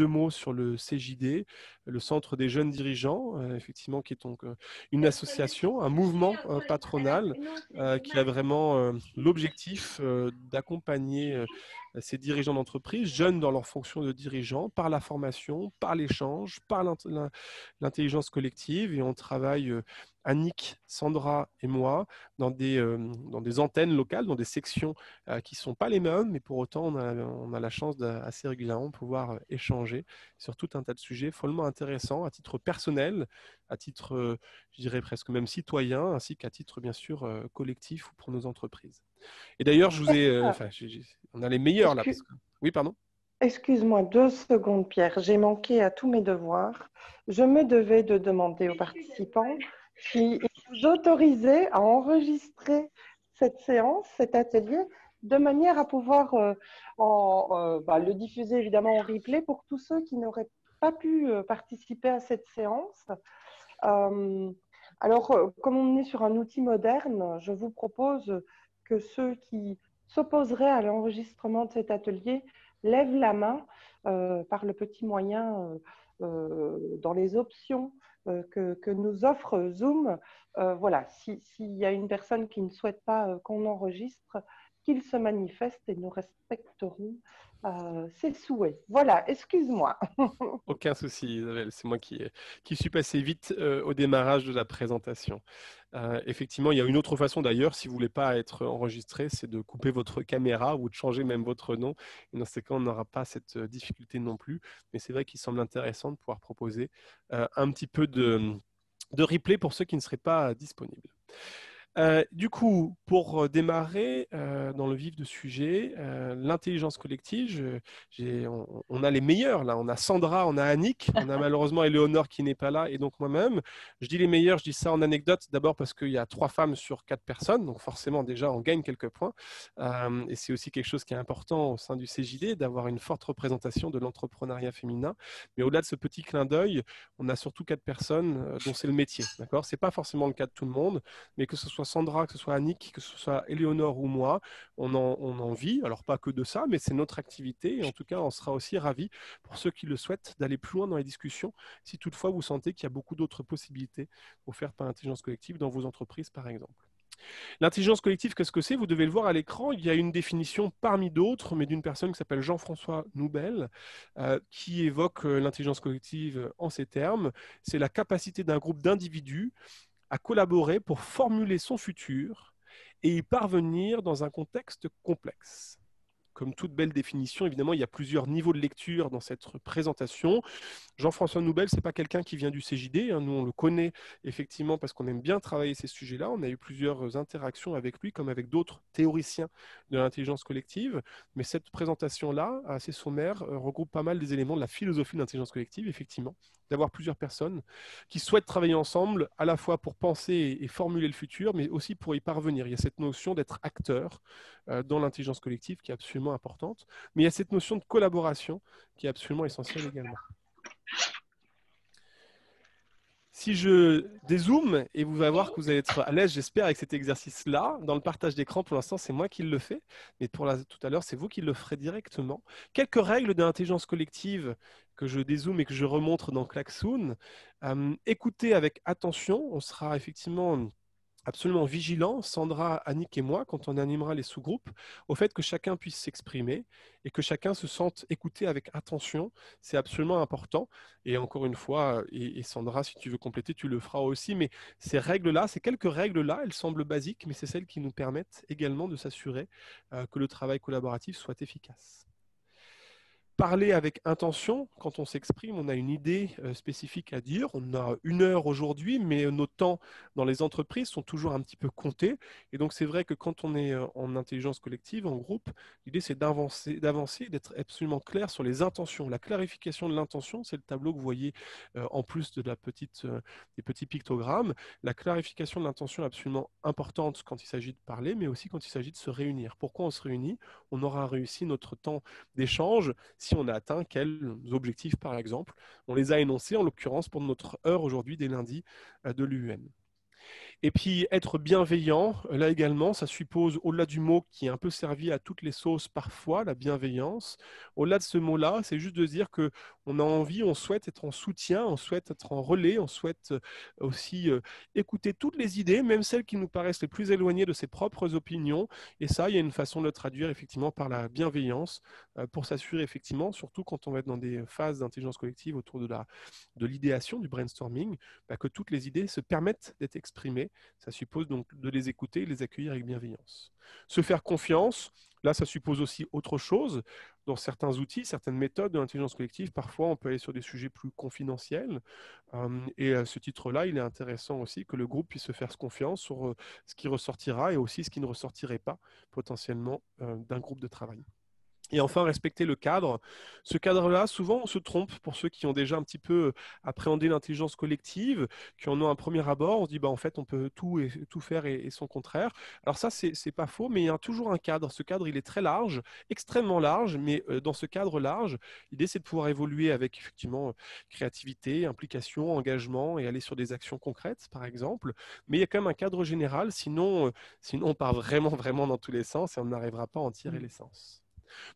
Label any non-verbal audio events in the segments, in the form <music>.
deux mots sur le CJD, le Centre des jeunes dirigeants, effectivement, qui est donc une association, un mouvement patronal qui a vraiment l'objectif d'accompagner ces dirigeants d'entreprise, jeunes dans leur fonction de dirigeants, par la formation, par l'échange, par l'intelligence collective. Et on travaille, Annick, Sandra et moi, dans des, dans des antennes locales, dans des sections qui ne sont pas les mêmes, mais pour autant, on a, la chance d'assez régulièrement pouvoir échanger sur tout un tas de sujets follement intéressants à titre personnel, à titre, je dirais presque même citoyen, ainsi qu'à titre, bien sûr, collectif ou pour nos entreprises. Et d'ailleurs, je vous ai, enfin, on a les meilleurs là. Oui, pardon? Excuse-moi deux secondes, Pierre. J'ai manqué à tous mes devoirs. Je me devais de demander aux participants s'ils autorisaient à enregistrer cette séance, cet atelier, de manière à pouvoir euh, en, bah, le diffuser évidemment en replay pour tous ceux qui n'auraient pas pu euh, participer à cette séance. Euh, alors, comme on est sur un outil moderne, je vous propose que ceux qui s'opposeraient à l'enregistrement de cet atelier lèvent la main par le petit moyen dans les options que, nous offre Zoom. voilà, s'il y a une personne qui ne souhaite pas qu'on enregistre, qu'il se manifeste et nous respecterons euh, ses souhaits. Voilà, excuse-moi. <laughs> Aucun souci, Isabelle. C'est moi qui, suis passé vite euh, au démarrage de la présentation. Euh, effectivement, il y a une autre façon d'ailleurs, si vous ne voulez pas être enregistré, c'est de couper votre caméra ou de changer même votre nom. Et dans ces cas, on n'aura pas cette difficulté non plus. Mais c'est vrai qu'il semble intéressant de pouvoir proposer un petit peu de replay pour ceux qui ne seraient pas disponibles. Euh, du coup, pour euh, démarrer euh, dans le vif du sujet, l'intelligence collective, on, a les meilleurs là. On a Sandra, on a Annick, on a <laughs> malheureusement Éléonore qui n'est pas là et donc moi-même. Je dis les meilleurs, je dis ça en anecdote d'abord parce qu'il y a trois femmes sur quatre personnes, donc forcément déjà on gagne quelques points. et c'est aussi quelque chose qui est important au sein du CJD d'avoir une forte représentation de l'entrepreneuriat féminin. Mais au-delà de ce petit clin d'œil, on a surtout quatre personnes dont c'est le métier. D'accord? C'est pas forcément le cas de tout le monde, mais que ce soit Sandra, que ce soit Annick, que ce soit Éléonore ou moi, on en, vit. Alors pas que de ça, mais c'est notre activité. Et en tout cas, on sera aussi ravis pour ceux qui le souhaitent d'aller plus loin dans les discussions, si toutefois vous sentez qu'il y a beaucoup d'autres possibilités offertes par l'intelligence collective dans vos entreprises, par exemple. L'intelligence collective, qu'est-ce que c'est? Vous devez le voir à l'écran. Il y a une définition parmi d'autres, mais d'une personne qui s'appelle Jean-François Noubel, euh, qui évoque euh, l'intelligence collective en ces termes. C'est la capacité d'un groupe d'individus à collaborer pour formuler son futur et y parvenir dans un contexte complexe. Comme toute belle définition, évidemment, il y a plusieurs niveaux de lecture dans cette présentation. Jean-François Noubel, ce n'est pas quelqu'un qui vient du CJD. Hein. Nous, on le connaît effectivement parce qu'on aime bien travailler ces sujets-là. On a eu plusieurs interactions avec lui, comme avec d'autres théoriciens de l'intelligence collective. Mais cette présentation-là, assez sommaire, euh, regroupe pas mal des éléments de la philosophie de l'intelligence collective, effectivement, d'avoir plusieurs personnes qui souhaitent travailler ensemble, à la fois pour penser et formuler le futur, mais aussi pour y parvenir. Il y a cette notion d'être acteur euh, dans l'intelligence collective qui est absolument importante, mais il y a cette notion de collaboration qui est absolument essentielle également. Si je dézoome, et vous allez voir que vous allez être à l'aise, j'espère, avec cet exercice-là, dans le partage d'écran, pour l'instant, c'est moi qui le fais, mais pour tout à l'heure, c'est vous qui le ferez directement. Quelques règles d'intelligence collective que je dézoome et que je remontre dans Klaxoon. Euh, écoutez avec attention, on sera effectivement absolument vigilant, Sandra, Annick et moi, quand on animera les sous-groupes, au fait que chacun puisse s'exprimer et que chacun se sente écouté avec attention. C'est absolument important. Et encore une fois, et, Sandra, si tu veux compléter, tu le feras aussi. Mais ces règles-là, ces quelques règles-là, elles semblent basiques, mais c'est celles qui nous permettent également de s'assurer euh, que le travail collaboratif soit efficace parler avec intention, quand on s'exprime, on a une idée euh, spécifique à dire. On a une heure aujourd'hui, mais nos temps dans les entreprises sont toujours un petit peu comptés. Et donc, c'est vrai que quand on est euh, en intelligence collective, en groupe, l'idée, c'est d'avancer, d'être absolument clair sur les intentions. La clarification de l'intention, c'est le tableau que vous voyez euh, en plus de la petite, des petits pictogrammes. La clarification de l'intention est absolument importante quand il s'agit de parler, mais aussi quand il s'agit de se réunir. Pourquoi on se réunit? On aura réussi notre temps d'échange on a atteint quels objectifs, par exemple. On les a énoncés, en l'occurrence, pour notre heure aujourd'hui, des lundis euh, de l'UN. Et puis être bienveillant, là également, ça suppose, au-delà du mot qui est un peu servi à toutes les sauces parfois, la bienveillance, au-delà de ce mot-là, c'est juste de dire que on a envie, on souhaite être en soutien, on souhaite être en relais, on souhaite aussi écouter toutes les idées, même celles qui nous paraissent les plus éloignées de ses propres opinions. Et ça, il y a une façon de le traduire effectivement par la bienveillance pour s'assurer effectivement, surtout quand on va être dans des phases d'intelligence collective autour de la de l'idéation, du brainstorming, bah, que toutes les idées se permettent d'être exprimées. Ça suppose donc de les écouter et les accueillir avec bienveillance. Se faire confiance, là, ça suppose aussi autre chose. Dans certains outils, certaines méthodes de l'intelligence collective, parfois, on peut aller sur des sujets plus confidentiels. Hum, et à ce titre-là, il est intéressant aussi que le groupe puisse se faire confiance sur euh, ce qui ressortira et aussi ce qui ne ressortirait pas potentiellement euh, d'un groupe de travail. Et enfin, respecter le cadre. Ce cadre-là, souvent, on se trompe pour ceux qui ont déjà un petit peu euh, appréhendé l'intelligence collective, qui en ont un premier abord. On se dit, bah, en fait, on peut tout, et, tout faire et, son contraire. Alors ça, c'est n'est pas faux, mais il y a toujours un cadre. Ce cadre, il est très large, extrêmement large, mais euh, dans ce cadre large, l'idée, c'est de pouvoir évoluer avec, effectivement, créativité, implication, engagement et aller sur des actions concrètes, par exemple. Mais il y a quand même un cadre général, sinon, euh, sinon on part vraiment, vraiment dans tous les sens et on n'arrivera pas à en tirer mmh. l'essence.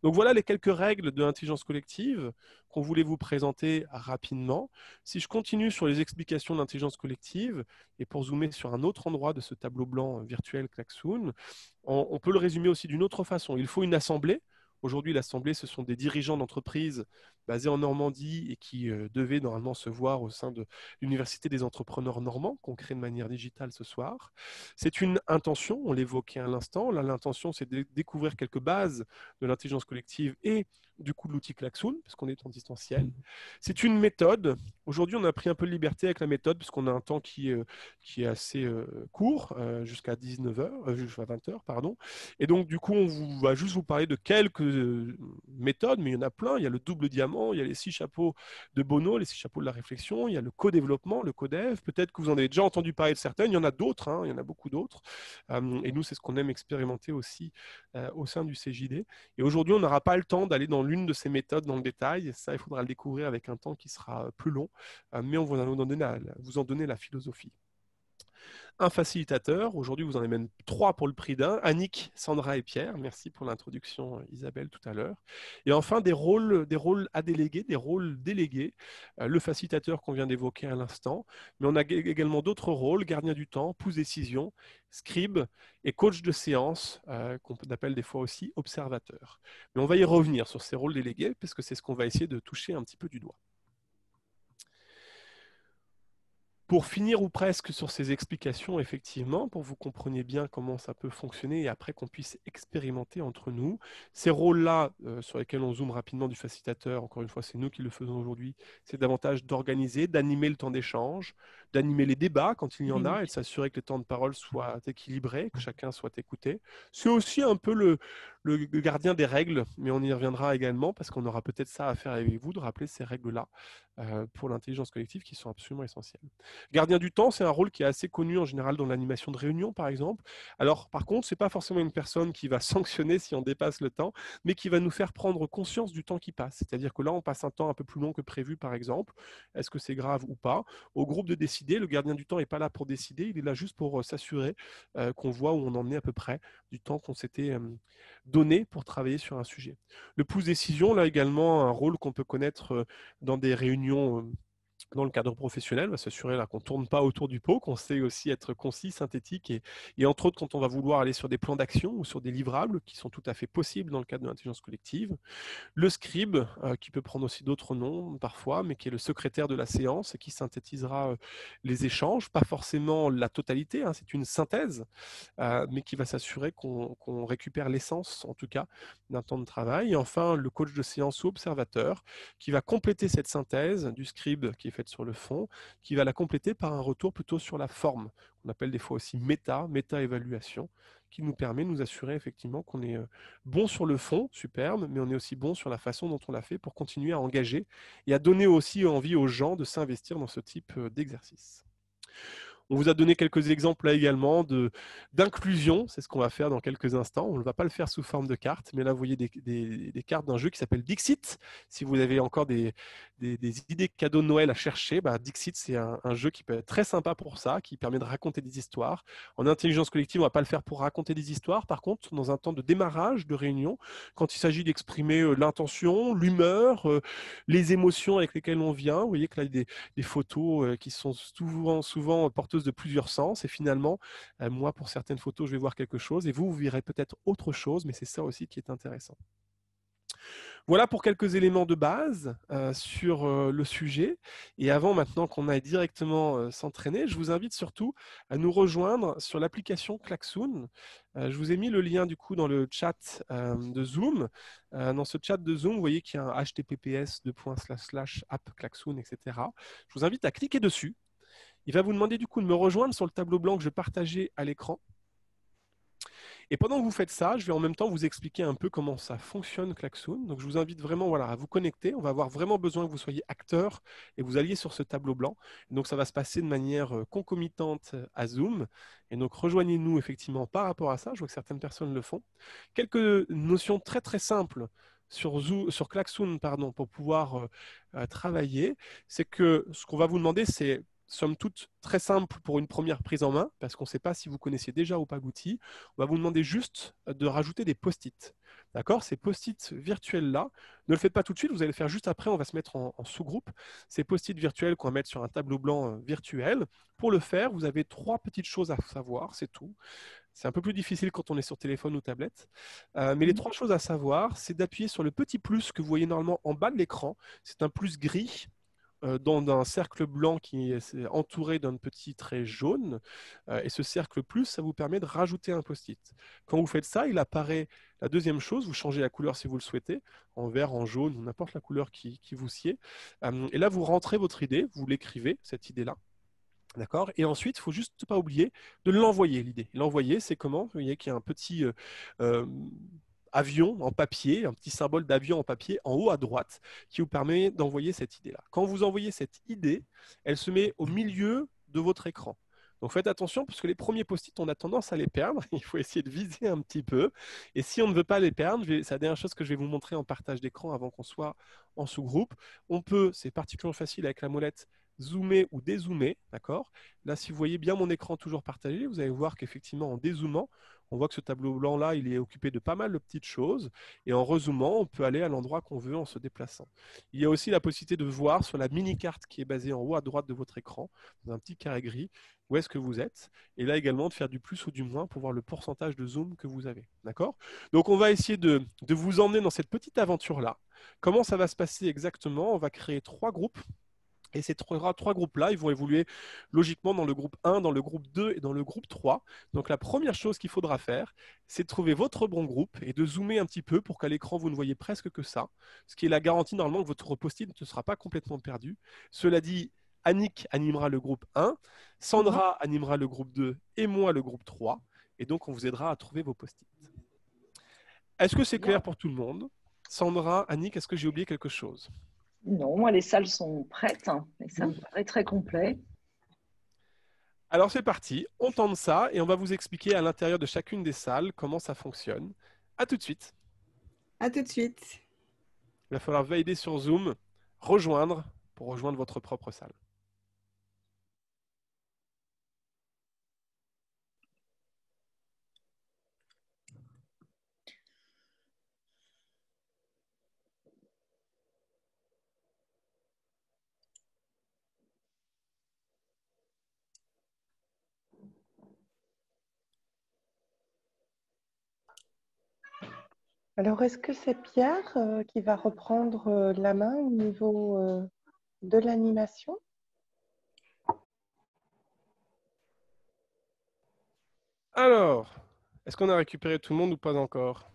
Donc voilà les quelques règles de l'intelligence collective qu'on voulait vous présenter rapidement. Si je continue sur les explications d'intelligence collective, et pour zoomer sur un autre endroit de ce tableau blanc virtuel Klaxoon, on peut le résumer aussi d'une autre façon. Il faut une assemblée, Aujourd'hui, l'Assemblée, ce sont des dirigeants d'entreprises basés en Normandie et qui euh, devaient normalement se voir au sein de l'Université des entrepreneurs normands, qu'on crée de manière digitale ce soir. C'est une intention, on l'évoquait à l'instant. Là, l'intention, c'est de découvrir quelques bases de l'intelligence collective et du coup de l'outil Klaxoon, parce qu'on est en distanciel. C'est une méthode. Aujourd'hui, on a pris un peu de liberté avec la méthode, puisqu'on a un temps qui, euh, qui est assez euh, court, jusqu'à 19h, jusqu'à 20h, pardon. Et donc, du coup, on va juste vous parler de quelques méthodes, mais il y en a plein. Il y a le double diamant, il y a les six chapeaux de Bono, les six chapeaux de la réflexion, il y a le co-développement, le codev. Peut-être que vous en avez déjà entendu parler de certaines. Il y en a d'autres, hein, il y en a beaucoup d'autres. Euh, et nous, c'est ce qu'on aime expérimenter aussi euh, au sein du CJD. Et aujourd'hui, on n'aura pas le temps d'aller dans l'une de ces méthodes dans le détail. Ça, il faudra le découvrir avec un temps qui sera plus long. Euh, mais on va vous en vous en donner la philosophie un facilitateur. Aujourd'hui, vous en avez même trois pour le prix d'un. Annick, Sandra et Pierre. Merci pour l'introduction, euh, Isabelle, tout à l'heure. Et enfin, des rôles, à déléguer, des rôles délégués. Euh, le facilitateur qu'on vient d'évoquer à l'instant. Mais on a également d'autres rôles, gardien du temps, pouce décision, scribe et coach de séance, euh, qu'on appelle des fois aussi observateur. Mais on va y revenir sur ces rôles délégués, parce que c'est ce qu'on va essayer de toucher un petit peu du doigt. Pour finir ou presque sur ces explications, effectivement, pour que vous compreniez bien comment ça peut fonctionner et après qu'on puisse expérimenter entre nous, ces rôles-là euh, sur lesquels on zoome rapidement du facilitateur, encore une fois, c'est nous qui le faisons aujourd'hui, c'est davantage d'organiser, d'animer le temps d'échange, d'animer les débats quand il y en a et de s'assurer que le temps de parole soit équilibré, que chacun soit écouté. C'est aussi un peu le, le gardien des règles, mais on y reviendra également parce qu'on aura peut-être ça à faire avec vous, de rappeler ces règles-là euh, pour l'intelligence collective qui sont absolument essentielles. Gardien du temps, c'est un rôle qui est assez connu en général dans l'animation de réunion, par exemple. Alors, par contre, ce n'est pas forcément une personne qui va <laughs> sanctionner si on dépasse le temps, mais qui va nous faire prendre conscience du temps qui passe. C'est-à-dire que là, on passe un temps un peu plus long que prévu, par exemple. Est-ce que c'est grave ou pas? Au groupe de le gardien du temps n'est pas là pour décider, il est là juste pour euh, s'assurer euh, qu'on voit où on en est à peu près du temps qu'on s'était données pour travailler sur un sujet. Le pouce décision, là également, un rôle qu'on peut connaître dans des réunions dans le cadre professionnel, va s'assurer qu'on ne tourne pas autour du pot, qu'on sait aussi être concis, synthétique, et, et, entre autres quand on va vouloir aller sur des plans d'action ou sur des livrables qui sont tout à fait possibles dans le cadre de l'intelligence collective. Le scribe, euh, qui peut prendre aussi d'autres noms parfois, mais qui est le secrétaire de la séance et qui synthétisera euh, les échanges, pas forcément la totalité, hein, c'est une synthèse, euh, mais qui va s'assurer qu'on récupère l'essence, en tout cas, d'un temps de travail. Et enfin, le coach de séance ou observateur, qui va compléter cette synthèse du scribe qui est fait sur le fond, qui va la compléter par un retour plutôt sur la forme, qu'on appelle des fois aussi méta, méta-évaluation, qui nous permet de nous assurer effectivement qu'on est euh, bon sur le fond, superbe, mais on est aussi bon sur la façon dont on l'a fait pour continuer à engager et à donner aussi envie aux gens de s'investir dans ce type euh, d'exercice. On vous a donné quelques exemples là également d'inclusion. C'est ce qu'on va faire dans quelques instants. On ne va pas le faire sous forme de cartes, mais là, vous voyez des, des, cartes d'un jeu qui s'appelle Dixit. Si vous avez encore des, des, idées cadeaux de Noël à chercher, bah, Dixit, c'est un, jeu qui peut être très sympa pour ça, qui permet de raconter des histoires. En intelligence collective, on ne va pas le faire pour raconter des histoires. Par contre, dans un temps de démarrage de réunion, quand il s'agit d'exprimer euh, l'intention, l'humeur, euh, les émotions avec lesquelles on vient, vous voyez que là, il y a des, photos euh, qui sont souvent, souvent de plusieurs sens. Et finalement, euh, moi, pour certaines photos, je vais voir quelque chose et vous, vous verrez peut-être autre chose, mais c'est ça aussi qui est intéressant. Voilà pour quelques éléments de base euh, sur euh, le sujet. Et avant maintenant qu'on aille directement s'entraîner, je vous invite surtout à nous rejoindre sur l'application Klaxoon. je vous ai mis le lien du coup dans le chat de Zoom. dans ce chat de Zoom, vous voyez qu'il y a un https app Klaxoon, etc. Je vous invite à cliquer dessus il va vous demander du coup de me rejoindre sur le tableau blanc que je partageais à l'écran. Et pendant que vous faites ça, je vais en même temps vous expliquer un peu comment ça fonctionne Klaxoon. Donc je vous invite vraiment voilà, à vous connecter. On va avoir vraiment besoin que vous soyez acteur et vous alliez sur ce tableau blanc. donc ça va se passer de manière euh, concomitante euh, à Zoom. Et donc rejoignez-nous effectivement par rapport à ça. Je vois que certaines personnes le font. Quelques notions très très simples sur, Zoom, Klaxoon pour pouvoir euh, travailler. C'est que ce qu'on va vous demander, c'est somme toute très simple pour une première prise en main, parce qu'on ne sait pas si vous connaissiez déjà ou pas Goutti. On va vous demander juste de rajouter des post-it. D'accord? Ces post-it virtuels-là, ne le faites pas tout de suite, vous allez le faire juste après, on va se mettre en, sous-groupe. Ces post-it virtuels qu'on va mettre sur un tableau blanc euh, virtuel. Pour le faire, vous avez trois petites choses à savoir, c'est tout. C'est un peu plus difficile quand on est sur téléphone ou tablette. Euh, mais les mmh. trois choses à savoir, c'est d'appuyer sur le petit plus que vous voyez normalement en bas de l'écran. C'est un plus gris euh, dans un cercle blanc qui est entouré d'un petit trait jaune. Euh, et ce cercle plus, ça vous permet de rajouter un post-it. Quand vous faites ça, il apparaît la deuxième chose, vous changez la couleur si vous le souhaitez, en vert, en jaune, n'importe la couleur qui, vous sied. Euh, et là, vous rentrez votre idée, vous l'écrivez, cette idée-là. D'accord? Et ensuite, il faut juste pas oublier de l'envoyer, l'idée. L'envoyer, c'est comment? Vous voyez qu'il y a un petit avion en papier, un petit symbole d'avion en papier en haut à droite qui vous permet d'envoyer cette idée-là. Quand vous envoyez cette idée, elle se met au milieu de votre écran. Donc faites attention parce que les premiers post-it, on a tendance à les perdre. <laughs> Il faut essayer de viser un petit peu. Et si on ne veut pas les perdre, c'est la dernière chose que je vais vous montrer en partage d'écran avant qu'on soit en sous-groupe. On peut, c'est particulièrement facile avec la molette, zoomer ou dézoomer, d'accord? Là, si vous voyez bien mon écran toujours partagé, vous allez voir qu'effectivement, en dézoomant, on voit que ce tableau blanc-là, il est occupé de pas mal de petites choses. Et en rezoomant, on peut aller à l'endroit qu'on veut en se déplaçant. Il y a aussi la possibilité de voir sur la mini-carte qui est basée en haut à droite de votre écran, dans un petit carré gris, où est-ce que vous êtes. Et là également, de faire du plus ou du moins pour voir le pourcentage de zoom que vous avez. D'accord? Donc, on va essayer de, de vous emmener dans cette petite aventure-là. Comment ça va se passer exactement? On va créer trois groupes et ces trois, trois groupes-là, ils vont évoluer logiquement dans le groupe 1, dans le groupe 2 et dans le groupe 3. Donc la première chose qu'il faudra faire, c'est de trouver votre bon groupe et de zoomer un petit peu pour qu'à l'écran, vous ne voyez presque que ça. Ce qui est la garantie normalement que votre post-it ne sera pas complètement perdu. Cela dit, Annick animera le groupe 1, Sandra mhm. animera le groupe 2 et moi le groupe 3. Et donc, on vous aidera à trouver vos post-it. Est-ce que c'est clair pour tout le monde? Sandra, Annick, est-ce que j'ai oublié quelque chose? Non, moi, les salles sont prêtes hein, et ça me paraît très complet. Alors c'est parti, on tente ça et on va vous expliquer à l'intérieur de chacune des salles comment ça fonctionne. À tout de suite. À tout de suite. Il va falloir valider sur Zoom, rejoindre pour rejoindre votre propre salle. Alors, est-ce que c'est Pierre euh, qui va reprendre euh, la main au niveau euh, de l'animation? Alors, est-ce qu'on a récupéré tout le monde ou pas encore?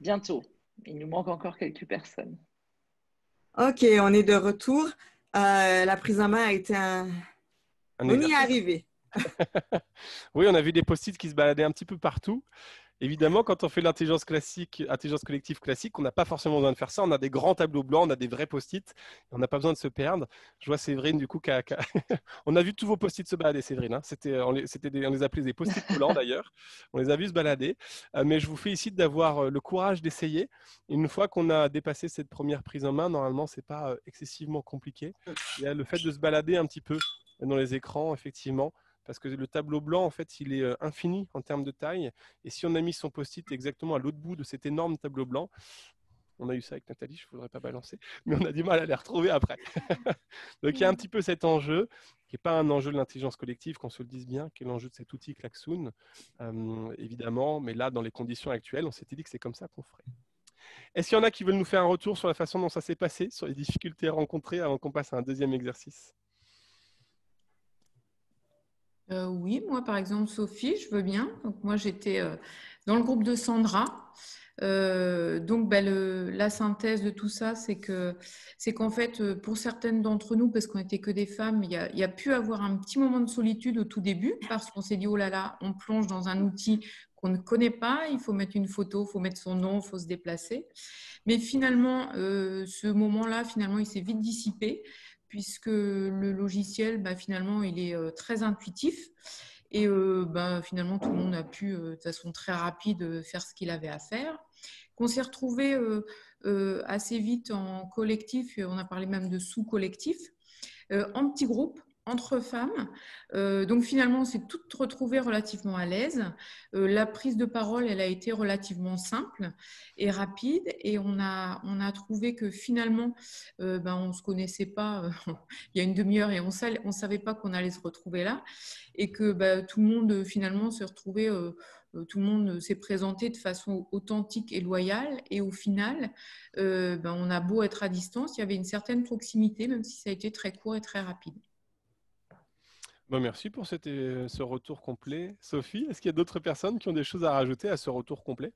Bientôt. Il nous manque encore quelques personnes. OK, on est de retour. la prise en main a été un... on y est arrivé. <laughs> oui, on a vu des post-it qui se baladaient un petit peu partout. Évidemment, quand on fait l'intelligence classique, intelligence collective classique, on n'a pas forcément besoin de faire ça. On a des grands tableaux blancs, on a des vrais post-it. On n'a pas besoin de se perdre. Je vois Séverine, du coup, <laughs> on a vu tous vos post-it se balader, Séverine. Hein. C'était, on, les, on les appelait des post-it blancs d'ailleurs. On les a vus se balader. Euh, mais je vous félicite d'avoir euh, le courage d'essayer. Une fois qu'on a dépassé cette première prise en main, normalement, ce n'est pas euh, excessivement compliqué. Il y a le fait de se balader un petit peu dans les écrans, effectivement parce que le tableau blanc, en fait, il est euh, infini en termes de taille. Et si on a mis son post-it exactement à l'autre bout de cet énorme tableau blanc, on a eu ça avec Nathalie, je ne voudrais pas balancer, <laughs> mais on a du mal à les retrouver après. <laughs> Donc il y a un petit peu cet enjeu, qui n'est pas un enjeu de l'intelligence collective, qu'on se le dise bien, qui est l'enjeu de cet outil Klaxoon, euh, évidemment, mais là, dans les conditions actuelles, on s'était dit que c'est comme ça qu'on ferait. Est-ce qu'il y en a qui veulent nous faire un retour sur la façon dont ça s'est passé, sur les difficultés rencontrées avant qu'on passe à un deuxième exercice? Euh, oui, moi par exemple, Sophie, je veux bien. Donc moi j'étais euh, dans le groupe de Sandra. Euh, donc ben, la synthèse de tout ça, c'est que c'est qu'en fait, pour certaines d'entre nous, parce qu'on n'était que des femmes, il y, a, il y, a, pu avoir un petit moment de solitude au tout début, parce qu'on s'est dit oh là là, on plonge dans un outil qu'on ne connaît pas, il faut mettre une photo, il faut mettre son nom, il faut se déplacer. Mais finalement, ce moment-là, finalement, il s'est vite dissipé puisque le logiciel, bah, finalement, il est euh, très intuitif. Et euh, bah, finalement, tout le monde a pu, euh, de façon très rapide, faire ce qu'il avait à faire. Qu'on s'est retrouvé assez vite en collectif, on a parlé même de sous-collectif, en petits groupes, entre femmes. Euh, donc finalement, on s'est toutes retrouvées relativement à l'aise. Euh, la prise de parole, elle a été relativement simple et rapide. Et on a, on a trouvé que finalement, euh, ben, on ne se connaissait pas <laughs> il y a une demi-heure et on ne savait pas qu'on allait se retrouver là. Et que ben, tout le monde finalement se retrouvait tout le monde s'est présenté de façon authentique et loyale. Et au final, ben, on a beau être à distance, il y avait une certaine proximité, même si ça a été très court et très rapide. Bah, merci pour euh, ce retour complet. Sophie, est-ce qu'il y a d'autres personnes qui ont des choses à rajouter à ce retour complet?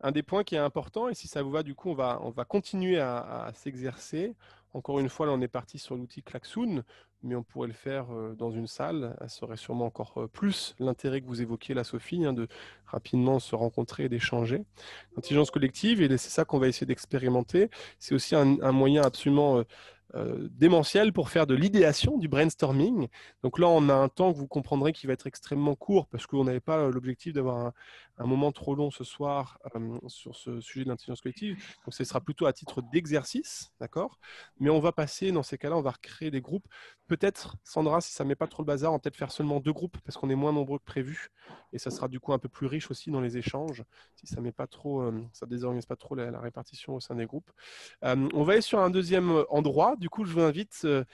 Un des points qui est important, et si ça vous va, du coup, on va, on va continuer à, s'exercer. Encore une fois, là, on est parti sur l'outil Klaxoon, mais on pourrait le faire euh, dans une salle. Ça serait sûrement encore euh, plus l'intérêt que vous évoquiez là, Sophie, hein, de rapidement se rencontrer et d'échanger. L'intelligence collective, et c'est ça qu'on va essayer d'expérimenter, c'est aussi un, moyen absolument euh, démentiel pour faire de l'idéation, du brainstorming. Donc là, on a un temps que vous comprendrez qui va être extrêmement court parce qu'on n'avait pas l'objectif d'avoir un, moment trop long ce soir euh, sur ce sujet de l'intelligence collective. Donc ce sera plutôt à titre d'exercice, d'accord? Mais on va passer, dans ces cas-là, on va recréer des groupes. Peut-être, Sandra, si ça ne met pas trop le bazar, on peut-être faire seulement deux groupes parce qu'on est moins nombreux que prévu. Et ça sera du coup un peu plus riche aussi dans les échanges, si ça met pas trop, euh, ça désorganise pas trop la, répartition au sein des groupes. on va aller sur un deuxième endroit du coup, je vous invite euh,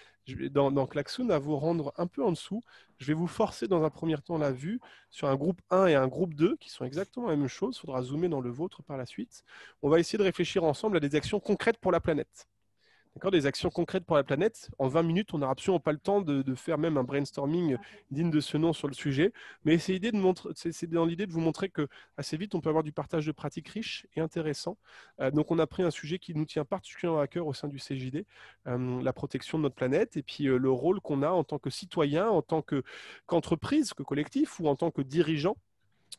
dans, dans Klaxoon à vous rendre un peu en dessous. Je vais vous forcer dans un premier temps la vue sur un groupe 1 et un groupe 2 qui sont exactement la même chose. Il faudra zoomer dans le vôtre par la suite. On va essayer de réfléchir ensemble à des actions concrètes pour la planète des actions concrètes pour la planète. En 20 minutes, on n'aura absolument pas le temps de, faire même un brainstorming digne de ce nom sur le sujet. Mais c'est dans l'idée de vous montrer que assez vite, on peut avoir du partage de pratiques riches et intéressants. Euh, donc, on a pris un sujet qui nous tient particulièrement à cœur au sein du CJD, euh, la protection de notre planète et puis euh, le rôle qu'on a en tant que citoyen, en tant qu'entreprise, que collectif ou en tant que dirigeant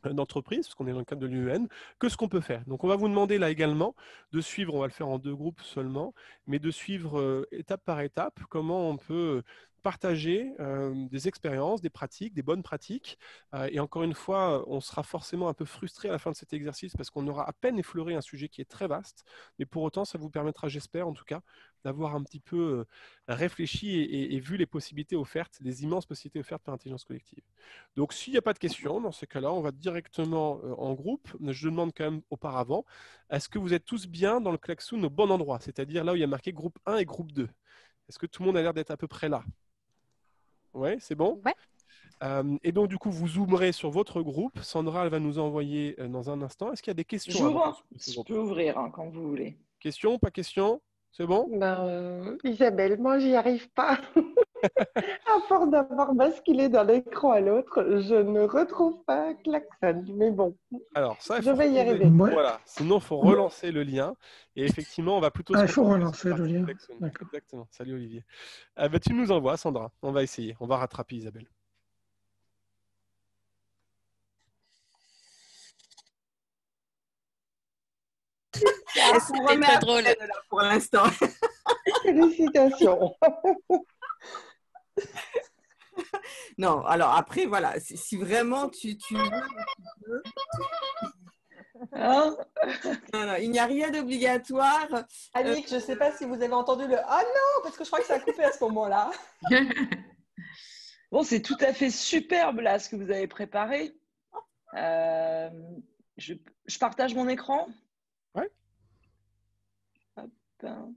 d'entreprise, parce qu'on est dans le cadre de l'UN, que ce qu'on peut faire. Donc on va vous demander là également de suivre, on va le faire en deux groupes seulement, mais de suivre euh, étape par étape comment on peut partager euh, des expériences, des pratiques, des bonnes pratiques. Euh, et encore une fois, on sera forcément un peu frustré à la fin de cet exercice parce qu'on aura à peine effleuré un sujet qui est très vaste. Mais pour autant, ça vous permettra, j'espère en tout cas, d'avoir un petit peu euh, réfléchi et, vu les possibilités offertes, les immenses possibilités offertes par l'intelligence collective. Donc, s'il n'y a pas de questions, dans ce cas-là, on va directement en groupe. Je demande quand même auparavant, est-ce que vous êtes tous bien dans le klaxon au bon endroit, c'est-à-dire là où il y a marqué groupe 1 et groupe 2 Est-ce que tout le monde a l'air d'être à peu près là? Ouais, c'est bon? Ouais. Euh, et donc, du coup, vous zoomerez sur votre groupe. Sandra, elle va nous envoyer euh, dans un instant. Est-ce qu'il y a des questions Je peux ouvrir hein, quand vous voulez. Questions, pas questions? C'est bon? Ben, euh, Isabelle, moi, j'y arrive pas. <laughs> à force d'avoir basculé d'un écran à l'autre, je ne retrouve pas Klaxon. Mais bon, je vais y arriver. Voilà. Sinon, il faut relancer le lien. Et effectivement, on va plutôt. Ah, il faut relancer le lien. Exactement. Salut Olivier. Ben, tu nous envoies, Sandra. On va essayer. On va rattraper Isabelle. C'était très drôle. Pour l'instant. Félicitations. <laughs> <laughs> Non, alors après, voilà, si, si vraiment tu, tu veux, tu. Hein Non, non, il n'y a rien d'obligatoire. Annick, je ne sais pas si vous avez entendu le Ah non, parce que je crois que ça a coupé à ce moment-là. <laughs> Bon, c'est tout à fait superbe là ce que vous avez préparé. Euh, je, je partage mon écran? Ouais. Hop, hein.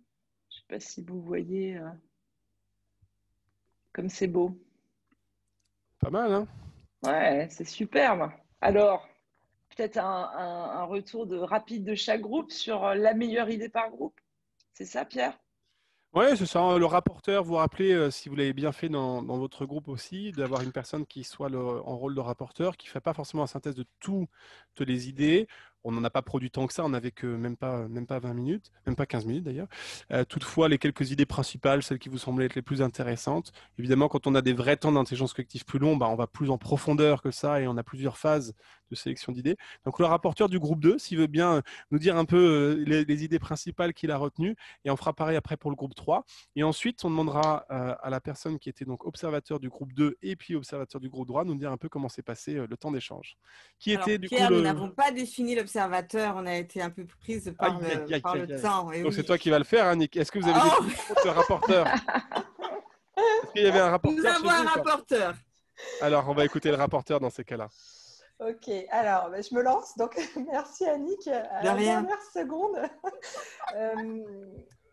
Je sais pas si vous voyez euh, comme c'est beau. Pas mal, hein? Ouais, c'est superbe. Alors, peut-être un, un- un retour de, rapide de chaque groupe sur euh, la meilleure idée par groupe? C'est ça, Pierre? Ouais, c'est ça. hein, Le rapporteur, vous rappelez, euh, si vous l'avez bien fait dans, dans votre groupe aussi, d'avoir une personne qui soit le- en rôle de rapporteur, qui ne fait pas forcément la synthèse de toutes les idées. On n'en a pas produit tant que ça, on n'avait que même pas, même pas 20 minutes, même pas 15 minutes d'ailleurs. Euh, toutefois, les quelques idées principales, celles qui vous semblaient être les plus intéressantes. Évidemment, quand on a des vrais temps d'intelligence collective plus longs, bah, on va plus en profondeur que ça et on a plusieurs phases de sélection d'idées. Donc, le rapporteur du groupe 2, s'il veut bien euh, nous dire un peu euh, les, les idées principales qu'il a retenues, et on fera pareil après pour le groupe 3. Et ensuite, on demandera euh, à la personne qui était donc observateur du groupe 2 et puis observateur du groupe 3 de nous dire un peu comment s'est passé le temps d'échange. Qui Alors, était du Pierre, coup nous le... n'avons pas défini l'observateur, on a été un peu prise par le, aïe, par le aïe. temps. et Donc oui. c'est toi qui vas le faire, Annick. Est-ce que vous avez Oh des le rapporteur? <laughs> Est-ce qu'il y avait un rapporteur Nous avons un rapporteur. Alors, on va écouter le rapporteur dans ces cas-là. Ok, alors ben, je me lance. Donc <laughs> merci Annick. À De la rien. dernière seconde. <laughs> Euh,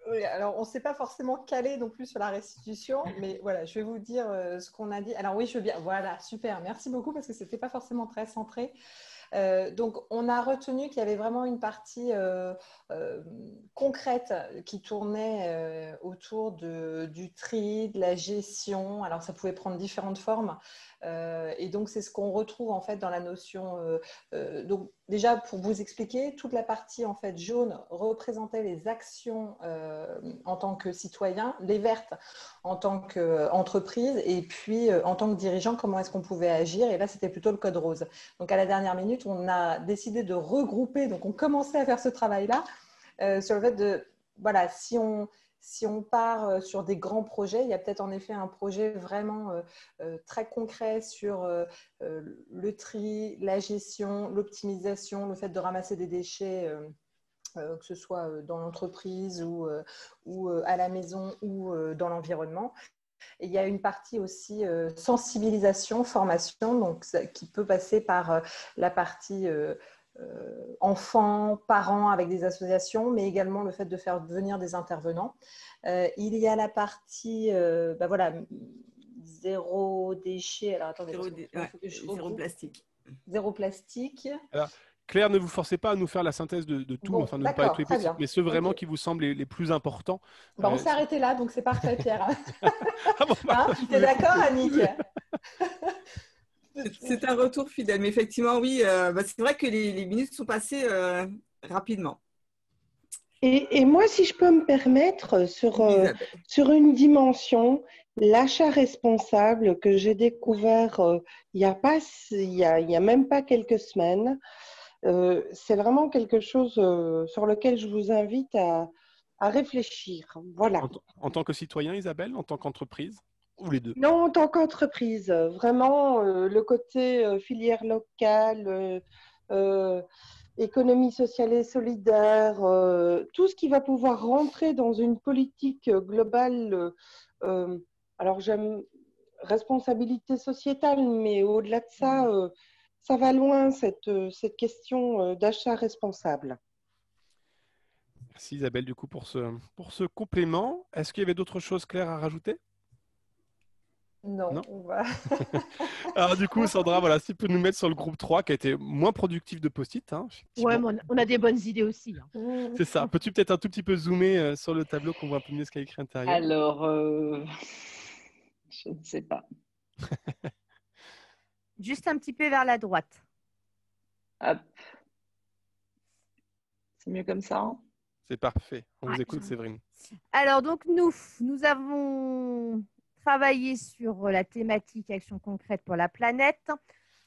oui, alors on ne s'est pas forcément calé non plus sur la restitution, mais voilà, je vais vous dire euh, ce qu'on a dit. Alors oui, je veux bien. Voilà, super. Merci beaucoup parce que ce n'était pas forcément très centré. Euh, donc, on a retenu qu'il y avait vraiment une partie euh, euh, concrète qui tournait autour de, du tri, de la gestion. Alors, ça pouvait prendre différentes formes. Euh, et donc, c'est ce qu'on retrouve en fait dans la notion. euh, euh, donc, déjà, pour vous expliquer, toute la partie en fait jaune représentait les actions en tant que citoyen, les vertes en tant qu'entreprise, et puis en tant que dirigeant, comment est-ce qu'on pouvait agir. Et là, c'était plutôt le code rose. Donc, à la dernière minute, on a décidé de regrouper. Donc, on commençait à faire ce travail-là sur le fait de, voilà, si on, si on part euh, sur des grands projets, il y a peut-être en effet un projet vraiment euh, euh, très concret sur le tri, la gestion, l'optimisation, le fait de ramasser des déchets. que ce soit dans l'entreprise ou, à la maison ou dans l'environnement. Il y a une partie aussi sensibilisation, formation, donc qui peut passer par la partie enfants, parents avec des associations, mais également le fait de faire venir des intervenants. Euh, il y a la partie, euh, bah voilà, zéro déchet. Alors attendez, Zéro, dé- ouais, plastique. Zéro plastique. Claire, ne vous forcez pas à nous faire la synthèse de, de tout, Bon, enfin de ne pas être bien. mais ceux vraiment qui vous semblent les, les plus importants. Bah, on Euh, s'est arrêté là, donc c'est parfait, Pierre. <laughs> Ah bon, bah, Hein vous ai d'accord. Annick? <laughs> C'est- un retour fidèle, mais effectivement, oui, euh, bah, c'est vrai que les, les minutes sont passées euh, rapidement. Et, et moi, si je peux me permettre, sur, euh, sur une dimension, l'achat responsable que j'ai découvert euh, il n'y a, pas, il y a, a même pas quelques semaines, euh, c'est vraiment quelque chose euh, sur lequel je vous invite à, à réfléchir. Voilà. En tant que citoyen, Isabelle, en tant qu'entreprise, ou les deux Non, en tant qu'entreprise, vraiment euh, le côté euh, filière locale, euh, euh, économie sociale et solidaire, euh, tout ce qui va pouvoir rentrer dans une politique globale. euh, euh, alors j'aime responsabilité sociétale, mais au-delà de ça, euh, ça va loin cette, euh, cette question euh, d'achat responsable. Merci Isabelle du coup pour ce, pour ce complément. Est-ce qu'il y avait d'autres choses claires à rajouter? Non, Non. on va. <laughs> Alors du coup, Sandra, voilà, si tu peux nous mettre sur le groupe 3 qui a été moins productif de post-it. hein. Ouais, mais on a- on a des bonnes idées aussi. hein. C'est ça. Peux-tu peut-être un tout petit peu zoomer euh, sur le tableau qu'on voit un peu mieux ce qu'il y a écrit à l'intérieur Alors, euh, <laughs> je ne sais pas. <laughs> Juste un petit peu vers la droite. Hop. C'est mieux comme ça hein? C'est parfait. On vous écoute, Séverine. Alors, donc, nous, nous avons travaillé sur la thématique action concrète pour la planète.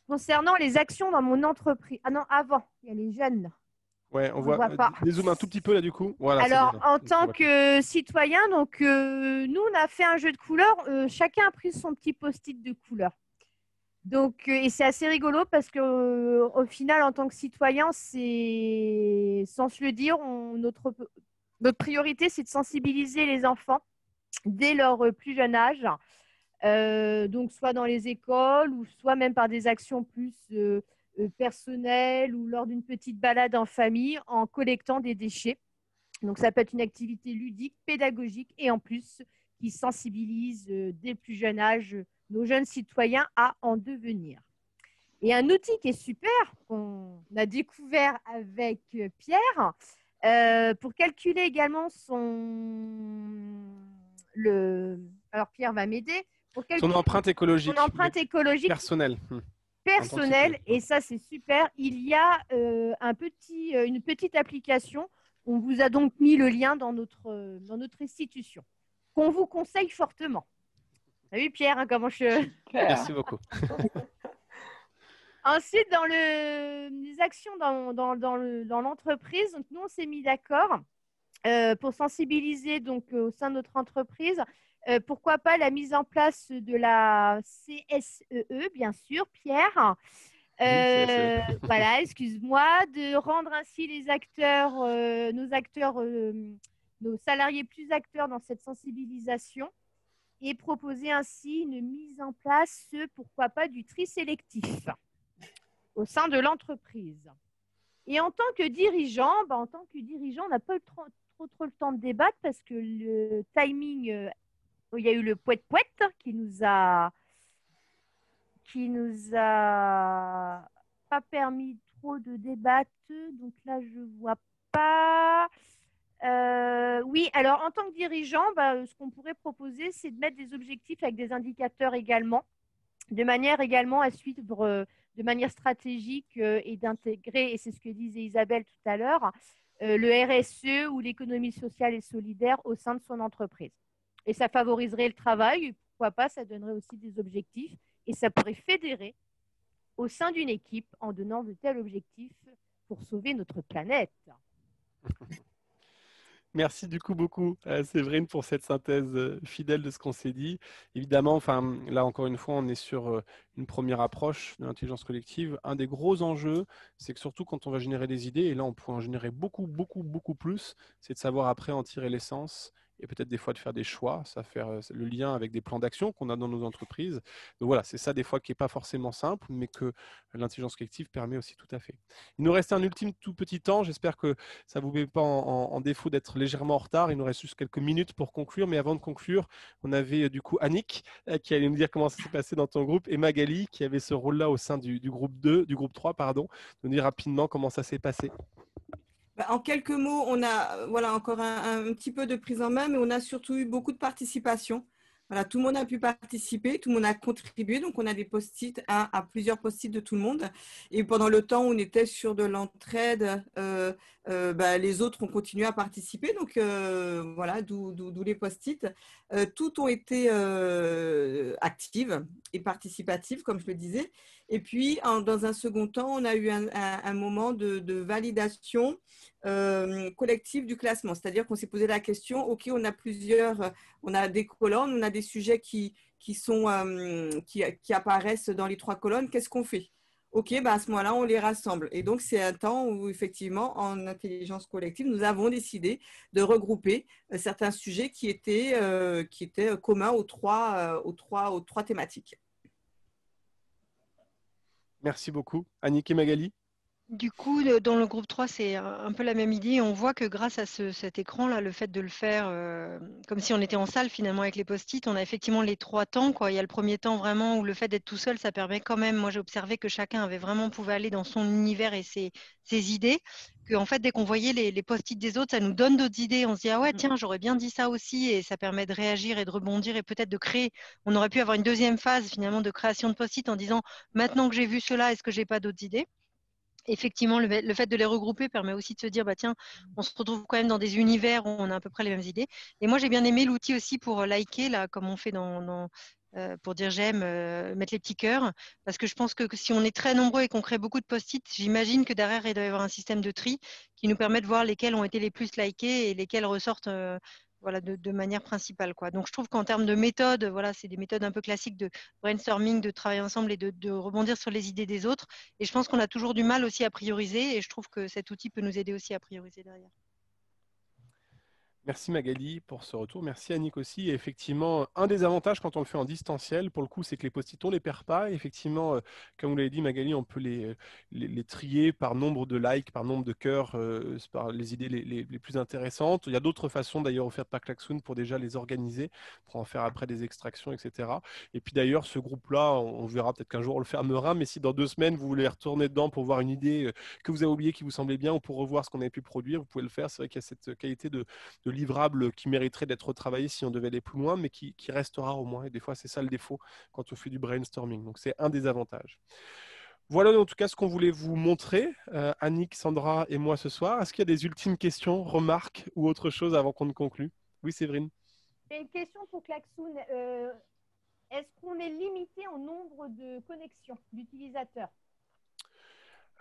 Concernant les actions dans mon entreprise. Ah non, avant, il y a les jeunes. Ouais, on, On voit. voit euh, pas. Dézoome un tout petit peu là du coup. Voilà. Alors, en tant que citoyen, donc euh, nous, on a fait un jeu de couleurs. Euh, chacun a pris son petit post-it de couleur. Donc, euh, et c'est assez rigolo parce que euh, au final, en tant que citoyen, c'est sans se le dire, on- notre notre priorité, c'est de sensibiliser les enfants dès leur euh, plus jeune âge. Euh, donc, soit dans les écoles ou soit même par des actions plus euh, personnelles ou lors d'une petite balade en famille en collectant des déchets. Donc, ça peut être une activité ludique, pédagogique et en plus qui sensibilise euh, dès plus jeune âge nos jeunes citoyens à en devenir. Et un outil qui est super, qu'on a découvert avec Pierre, pour calculer également son. Le... Alors, Pierre va m'aider. Pour Son empreinte écologique. son empreinte écologique personnelle. Hmm. personnel citoyen. et ça c'est super. Il y a euh, un petit, euh, une petite application. On vous a donc mis le lien dans notre, euh, dans notre institution qu'on vous conseille fortement. Vu Pierre hein, comment je... Merci beaucoup. <laughs> Ensuite dans le, les actions dans, dans, dans le- dans l'entreprise, donc nous on s'est mis d'accord euh, pour sensibiliser donc euh, au sein de notre entreprise. euh, pourquoi pas la mise en place de la CSEE, bien sûr, Pierre. Euh, voilà, <laughs> excuse-moi, de rendre ainsi les acteurs, nos acteurs, nos salariés plus acteurs dans cette sensibilisation et proposer ainsi une mise en place, pourquoi pas, du tri sélectif au sein de l'entreprise. Et en tant que dirigeant, bah, en tant que dirigeant, on n'a pas eu trop, trop, le temps de débattre parce que le timing, euh, il y a eu le poète poète qui nous a qui nous a pas permis trop de débattre. Donc là, je vois pas. Euh, oui, alors en tant que dirigeant, bah, ce qu'on pourrait proposer, c'est de mettre des objectifs avec des indicateurs également, de manière également à suivre euh, de manière stratégique euh, et d'intégrer, et c'est ce que disait Isabelle tout à l'heure, le RSE ou l'économie sociale et solidaire au sein de son entreprise. Et ça favoriserait le travail, pourquoi pas, ça donnerait aussi des objectifs, et ça pourrait fédérer au sein d'une équipe en donnant de tels objectifs pour sauver notre planète. <laughs> Merci du coup beaucoup, euh, Séverine, pour cette synthèse euh, fidèle de ce qu'on s'est dit. Évidemment, enfin, là encore une fois, on est sur euh, une première approche de l'intelligence collective. Un des gros enjeux, c'est que surtout quand on va générer des idées, et là on pourrait en générer beaucoup, beaucoup, beaucoup plus, c'est de savoir après en tirer l'essence et peut-être des fois de faire des choix, ça faire euh, le lien avec des plans d'action qu'on a dans nos entreprises. Donc voilà, c'est ça des fois qui n'est pas forcément simple, mais que l'intelligence collective permet aussi tout à fait. Il nous reste un ultime tout petit temps, j'espère que ça ne vous met pas en, défaut d'être légèrement en retard. Il nous reste juste quelques minutes pour conclure. Mais avant de conclure, on avait euh, du coup Annick euh, qui allait nous dire comment ça s'est passé dans ton groupe et Magali qui avait ce rôle-là au sein du, groupe 2, du groupe 3, pardon, nous dire rapidement comment ça s'est passé. Bah, En quelques mots, on a euh, voilà, encore un, petit peu de prise en main, mais on a surtout eu beaucoup de participation. Voilà, tout le monde a pu participer, tout le monde a contribué. Donc, on a des post-it, à plusieurs post-it de tout le monde. Et pendant le temps on était sur de l'entraide, euh, euh, bah, les autres ont continué à participer. Donc, euh, voilà, d'où les post-it. Euh, toutes ont été euh, actives et participatives, comme je le disais. Et puis, dans un second temps, on a eu un, moment de, validation collective du classement. C'est-à-dire qu'on s'est posé la question, OK, on a plusieurs, on a des colonnes, on a des sujets qui, qui, sont, qui apparaissent dans les trois colonnes. Qu'est-ce qu'on fait? OK, bah à ce moment-là, on les rassemble. Et donc, c'est un temps où, effectivement, en intelligence collective, nous avons décidé de regrouper euh, certains sujets qui étaient, euh, étaient communs aux trois, euh, aux trois, aux trois thématiques. Merci beaucoup. Annick et Magali? Du coup, dans le groupe 3, c'est un un peu la même idée. On voit que grâce à ce- cet écran-là, le fait de le faire euh, comme si on était en salle finalement avec les post-it, on a effectivement les trois temps. Quoi. Il y a le premier temps vraiment où le fait d'être tout seul, ça permet quand même, moi j'ai observé que chacun avait vraiment pouvait aller dans son univers et ses, ses idées. Que en fait, dès qu'on voyait les, les post-it des autres, ça nous donne d'autres idées. On se dit, ah ouais, tiens, j'aurais bien dit ça aussi. Et ça permet de réagir et de rebondir et peut-être de créer. On aurait pu avoir une deuxième phase finalement de création de post-it en disant, maintenant que j'ai vu cela, est-ce que j'ai pas d'autres idées? Effectivement, le, fait de les regrouper permet aussi de se dire, bah tiens, on se retrouve quand même dans des univers où on a à peu près les mêmes idées. Et moi, j'ai bien aimé l'outil aussi pour liker, là, comme on fait dans, euh, pour dire j'aime, euh, mettre les petits cœurs. Parce que je pense que, si on est très nombreux et qu'on crée beaucoup de post-it, j'imagine que derrière, il doit y avoir un système de tri qui nous permet de voir lesquels ont été les plus likés et lesquels ressortent euh, voilà, de, manière principale. Quoi. Donc je trouve qu'en termes de méthode, voilà, c'est des méthodes un peu classiques de brainstorming, de travailler ensemble et de, de rebondir sur les idées des autres. Et je pense qu'on a toujours du mal aussi à prioriser et je trouve que cet outil peut nous aider aussi à prioriser derrière. Merci Magali pour ce retour. Merci Annick aussi. Et effectivement, un des avantages quand on le fait en distanciel, pour le coup, c'est que les post-it, on ne les perd pas. effectivement, euh, comme vous l'avez dit Magali, on peut les, les, trier par nombre de likes, par nombre de cœurs, euh, par les idées les, plus intéressantes. Il y a d'autres façons d'ailleurs offertes par Klaxoon pour déjà les organiser, pour en faire après des extractions, etc. Et puis d'ailleurs, ce groupe-là, on verra peut-être qu'un jour on le fermera, mais si dans deux semaines, vous voulez retourner dedans pour voir une idée euh, que vous avez oubliée qui vous semblait bien ou pour revoir ce qu'on avait pu produire, vous pouvez le faire. C'est vrai qu'il y a cette qualité de, de livrable qui mériterait d'être retravaillé si on devait aller plus loin, mais qui, restera au moins. Et des fois, c'est ça le défaut quand on fait du brainstorming. Donc, c'est un des avantages. Voilà en tout cas ce qu'on voulait vous montrer, euh, Annick, Sandra et moi ce soir. Est-ce qu'il y a des ultimes questions, remarques ou autre chose avant qu'on ne conclue? Oui, Séverine. Une question pour Klaxoon. Euh, est-ce qu'on est limité en nombre de connexions d'utilisateurs?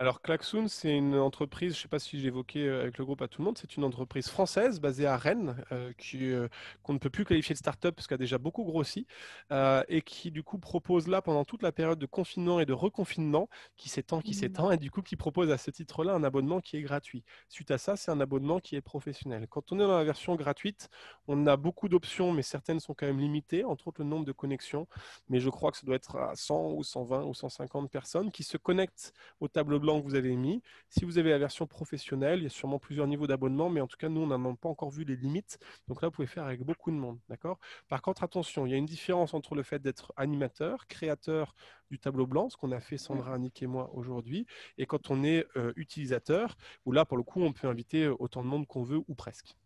Alors, Klaxoon, c'est une entreprise, je ne sais pas si j'ai évoqué euh, avec le groupe à tout le monde, c'est une entreprise française basée à Rennes, euh, qui, euh, qu'on ne peut plus qualifier de start-up parce qu'elle a déjà beaucoup grossi, et qui du coup propose là, pendant toute la période de confinement et de reconfinement, qui s'étend, qui mmh. s'étend, et du coup qui propose à ce titre-là un abonnement qui est gratuit. Suite à ça, c'est un abonnement qui est professionnel. Quand on est dans la version gratuite, on a beaucoup d'options, mais certaines sont quand même limitées, entre autres le nombre de connexions, mais je crois que ça doit être à 100 ou 120 ou 150 personnes qui se connectent au tableau que vous avez mis. Si vous avez la version professionnelle, il y a sûrement plusieurs niveaux d'abonnement, mais en tout cas, nous, on n'a pas encore vu les limites. Donc là, vous pouvez faire avec beaucoup de monde. D'accord? Par contre, attention, il y a une différence entre le fait d'être animateur, créateur du tableau blanc, ce qu'on a fait Sandra, Annick et moi aujourd'hui, et quand on est euh, utilisateur, où là, pour le coup, on peut inviter autant de monde qu'on veut ou presque.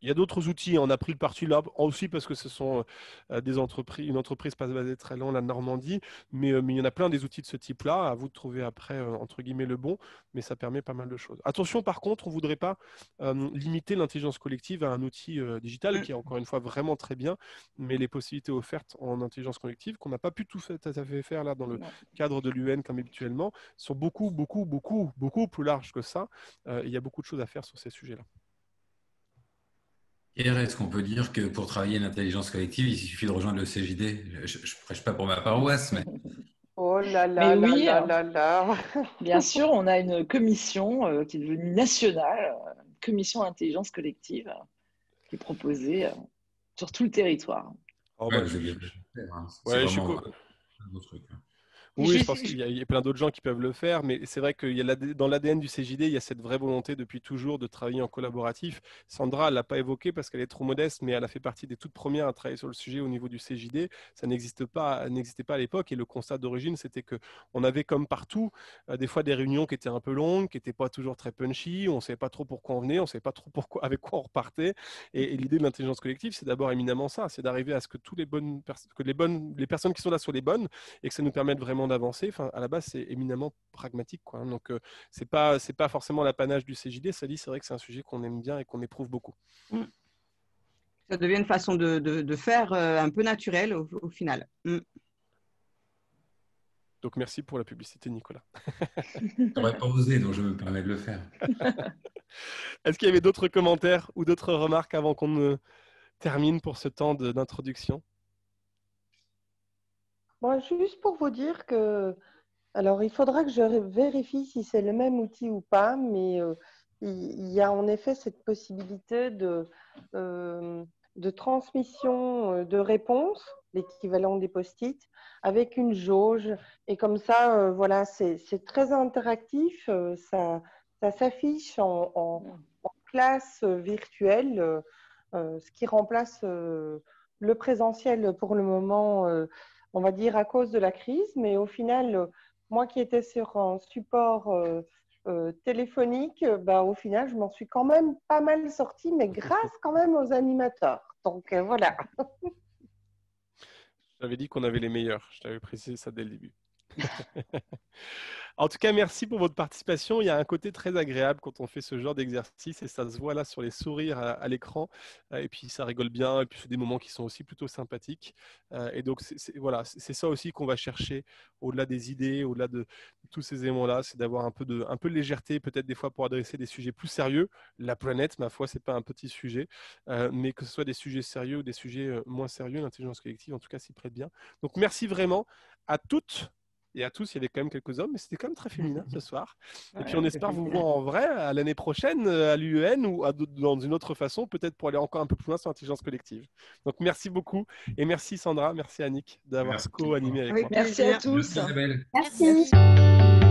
Il y a d'autres outils. On a pris le parti là aussi parce que ce sont euh, des entreprises, une entreprise pas basée très loin, la Normandie. Mais, euh, mais, il y en a plein des outils de ce type-là. À vous de trouver après, euh, entre guillemets, le bon. Mais ça permet pas mal de choses. Attention, par contre, on ne voudrait pas limiter l'intelligence collective à un outil digital qui est encore une fois vraiment très bien. Mais les possibilités offertes en intelligence collective, qu'on n'a pas pu tout, fait, à fait faire là dans le cadre de l'UN comme habituellement, sont beaucoup, beaucoup, beaucoup, beaucoup plus larges que ça. il y a beaucoup de choses à faire sur ces sujets-là est-ce qu'on peut dire que pour travailler l'intelligence collective, il suffit de rejoindre le CJD Je ne prêche pas pour ma paroisse, mais... Oh là là, là, oui, là, là, là, <laughs> Bien sûr, on a une commission euh, qui est devenue nationale, une commission intelligence collective, qui est proposée euh, sur tout le territoire. Oh, bah, je, hein. ouais, je suis oui, je pense qu'il y, a plein d'autres gens qui peuvent le faire, mais c'est vrai qu'il y a dans l'ADN du CJD, il y a cette vraie volonté depuis toujours de travailler en collaboratif. Sandra, elle l'a pas évoqué parce qu'elle est trop modeste, mais elle a fait partie des toutes premières à travailler sur le sujet au niveau du CJD. Ça n'existe pas, n'existait pas à l'époque, et le constat d'origine, c'était que on avait comme partout euh, des fois des réunions qui étaient un peu longues, qui n'étaient pas toujours très punchy. On ne savait pas trop pourquoi on venait, on ne savait pas trop pourquoi, <laughs> avec quoi on repartait. Et, l'idée de l'intelligence collective, c'est d'abord éminemment ça, c'est d'arriver à ce que tous les bonnes, que les bonnes, les personnes qui sont là soient les bonnes, et que ça nous permette vraiment d'avancer. Enfin, à la base, c'est éminemment pragmatique. Quoi. Hein. Donc, ce euh, c'est pas c'est pas forcément l'apanage du CJD. Ça dit, c'est vrai que c'est un sujet qu'on aime bien et qu'on éprouve beaucoup. Mm. Ça devient une façon de, de, faire euh, un peu naturelle au, final. Mm. Donc merci pour la publicité, Nicolas. <laughs> n'aurais pas osé, donc je me permets de le faire. <laughs> Est-ce qu'il y avait d'autres commentaires ou d'autres remarques avant qu'on ne termine pour ce temps d'introduction? Juste pour vous dire que, alors il faudra que je vérifie si c'est le même outil ou pas, mais euh, il y a en effet cette possibilité de, euh, transmission euh, de réponses, l'équivalent des post-it, avec une jauge. Et comme ça, voilà, c'est très interactif, ça, s'affiche en, classe virtuelle, ce qui remplace le présentiel pour le moment on va dire, à cause de la crise. Mais au final, euh, moi qui étais sur un support euh, euh, téléphonique, bah, au final, je m'en suis quand même pas mal sortie, mais <laughs> grâce quand même aux animateurs. Donc voilà. <laughs> J'avais dit qu'on avait les meilleurs. Je t'avais précisé ça dès le début. <laughs> En tout cas, merci pour votre participation. Il y a un côté très agréable quand on fait ce genre d'exercice et ça se voit là sur les sourires à, l'écran. Euh, et puis ça rigole bien. Et puis c'est des moments qui sont aussi plutôt sympathiques. Euh, et donc voilà, c'est ça aussi qu'on va chercher au-delà des idées, au-delà de, tous ces éléments-là, c'est d'avoir un peu de, un peu de légèreté, peut-être des fois pour adresser des sujets plus sérieux. La planète, ma foi, c'est pas un petit sujet, euh, mais que ce soit des sujets sérieux ou des sujets moins sérieux, l'intelligence collective, en tout cas, s'y prête bien. Donc merci vraiment à toutes et à tous, il y avait quand même quelques hommes, mais c'était quand même très féminin ce <laughs> soir. Et puis on espère vous voir en vrai à l'année prochaine euh, à l'UEN ou dans une autre façon, peut-être pour aller encore un peu plus loin sur l'intelligence collective. Donc merci beaucoup et merci Sandra, merci Annick d'avoir co-animé avec moi. Merci à tous. Merci. merci.